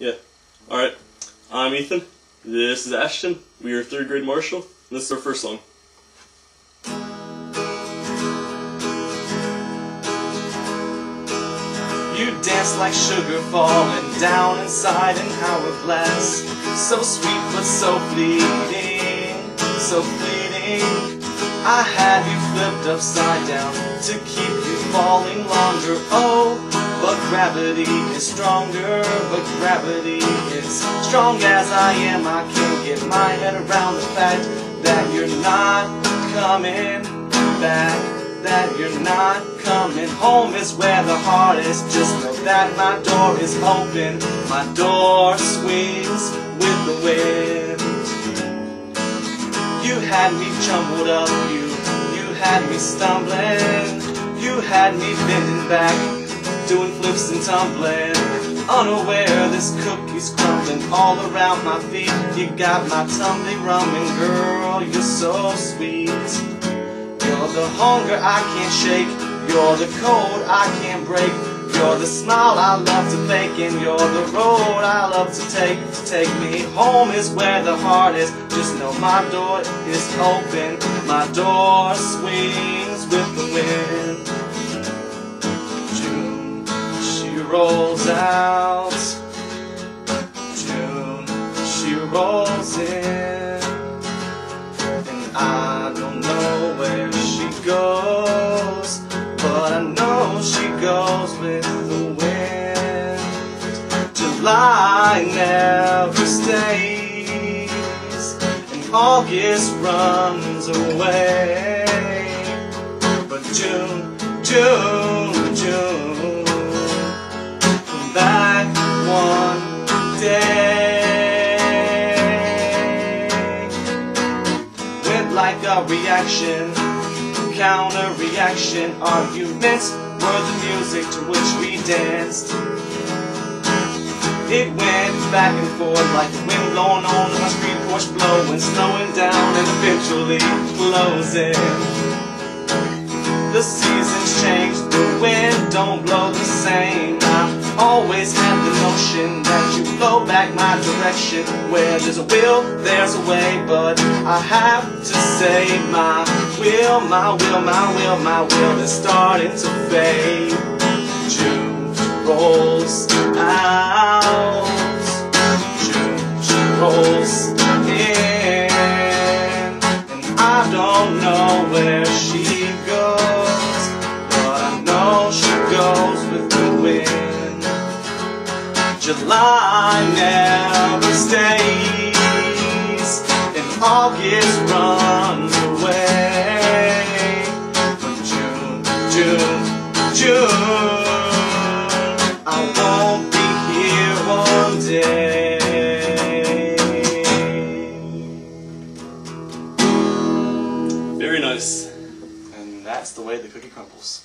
Yeah. Alright. I'm Ethan. This is Ashton. We are third grade Marshall. This is our first song. You dance like sugar falling down inside an hourglass. So sweet but so fleeting, so fleeting. I had you flipped upside down to keep you falling longer. Oh, but gravity is stronger, but gravity is strong as I am. I can't get my head around the fact that you're not coming back that you're not coming home is where the heart is. Just know that my door is open. My door swings with the wind. You had me jumbled up, you, you had me stumbling. You had me bending back, doing flips and tumbling. Unaware this cookie's crumbling all around my feet. You got my tummy rumbling, girl, you're so sweet. You're the hunger I can't shake. You're the cold I can't break. You're the smile I love to fake. And you're the road I love to take. To take me home is where the heart is. Just know my door is open. My door swings rolls out. June, she rolls in. And I don't know where she goes, but I know she goes with the wind. July never stays, and August runs away. But June, June, a reaction, counter reaction. Arguments were the music to which we danced. It went back and forth like the wind blowing on my street porch, blowing, slowing down, and eventually closing. The seasons change, the wind don't blow the same. I always had the notion that back my direction. Where there's a will, there's a way, but I have to say my will, my will, my will, my will is starting to fade. June rolls out, June rolls July never stays, and August runs away. But June, June, June, I won't be here one day. Very nice. And that's the way the cookie crumbles.